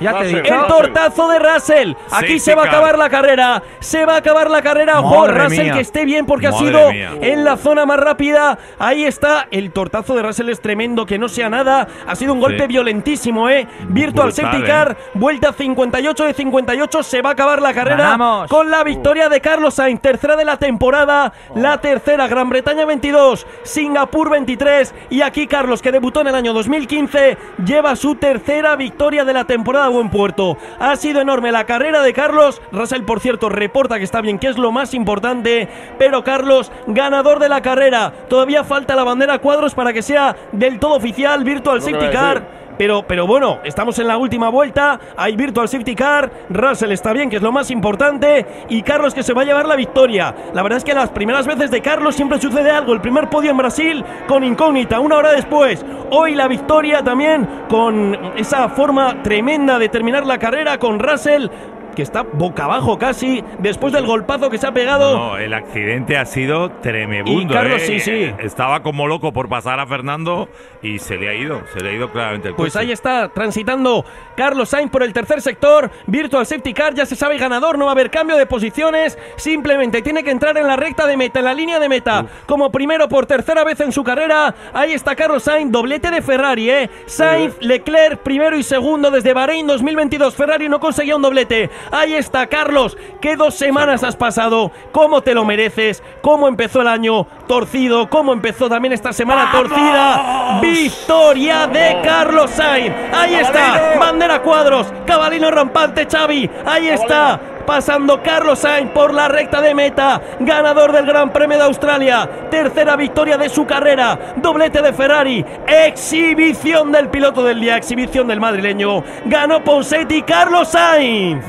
Ya te he Russell, dicho. El tortazo de Russell. Aquí se va a acabar la carrera. Se va a acabar la carrera. Ojo, Madre Russell mía. que esté bien porque ha sido mía. en la zona más rápida. Ahí está. El tortazo de Russell es tremendo. Que no sea nada. Ha sido un golpe Sí. violentísimo, ¿eh? Virtual Brutal, Safety ¿eh? Car. Vuelta 58 de 58. Se va a acabar la carrera Ganamos. con la victoria de Carlos Sainz. Tercera de la temporada. La tercera. Gran Bretaña 22. Singapur 23. Y aquí Carlos, que debutó en el año 2015, lleva su tercera victoria de la temporada buen puerto. Ha sido enorme la carrera de Carlos. Russell, por cierto, reporta que está bien, que es lo más importante. Pero Carlos, ganador de la carrera. Todavía falta la bandera cuadros para que sea del todo oficial. Virtual Safety Car. Pero, pero bueno, estamos en la última vuelta. Hay Virtual Safety Car. Russell está bien, que es lo más importante. Y Carlos que se va a llevar la victoria. La verdad es que las primeras veces de Carlos siempre sucede algo. El primer podio en Brasil con incógnita, una hora después. Hoy la victoria también con esa forma tremenda de terminar la carrera con Russell. Que está boca abajo casi después del golpazo que se ha pegado. No, el accidente ha sido tremebundo. Y Carlos, ¿eh? sí, sí. Estaba como loco por pasar a Fernando y se le ha ido, se le ha ido claramente el Pues coche. ahí está transitando Carlos Sainz por el tercer sector. Virtual Safety Car, ya se sabe ganador, no va a haber cambio de posiciones. Simplemente tiene que entrar en la recta de meta, en la línea de meta. Como primero por tercera vez en su carrera. Ahí está Carlos Sainz, doblete de Ferrari, ¿eh? Sainz, Leclerc, primero y segundo desde Bahrein 2022. Ferrari no conseguía un doblete. Ahí está Carlos. ¿Qué dos semanas has pasado? ¿Cómo te lo mereces? ¿Cómo empezó el año torcido? ¿Cómo empezó también esta semana torcida? Victoria de Carlos Sainz. Ahí está. Bandera cuadros. Cabalino rampante Xavi. Ahí está. Pasando Carlos Sainz por la recta de meta. Ganador del Gran Premio de Australia. Tercera victoria de su carrera. Doblete de Ferrari. Exhibición del piloto del día. Exhibición del madrileño. Ganó Ponsetti Carlos Sainz.